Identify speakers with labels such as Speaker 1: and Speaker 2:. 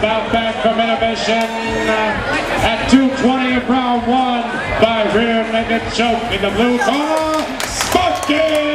Speaker 1: bout back from inhibition uh, at 220 of round one by rear naked choke in the blue corner, Smoking!